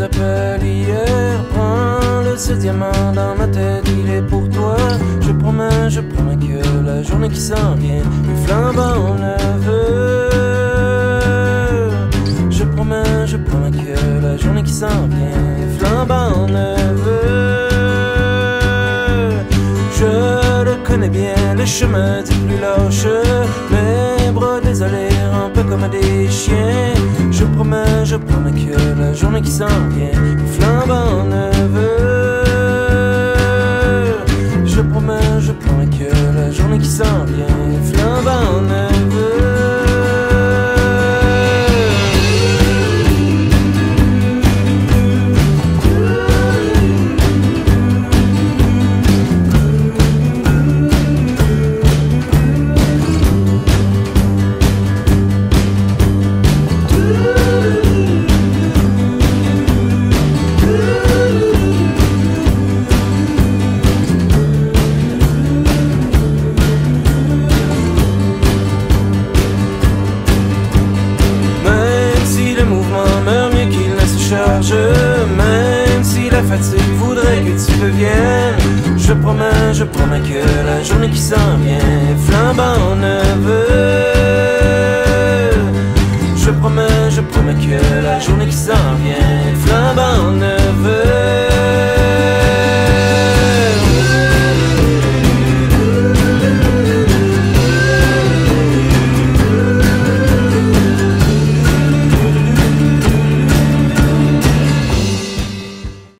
appelle hier. Prends le 16 diamant dans ma tête, il est pour toi. Je promets, je promets que la journée qui s'en vient, une flambe en neveu. Je promets, je promets que la journée qui s'en vient, une flambe en neveu. Je le connais bien, le chemin du plus lâche. Mes bras désolés, un peu comme des chiens. Je promets, que la journée qui s'en vient, flambe en large, même si la fatigue voudrait que tu reviennes. Je promets, je promets que la journée qui s'en vient flambant en neveu. Je promets, je promets que la journée qui s'en vient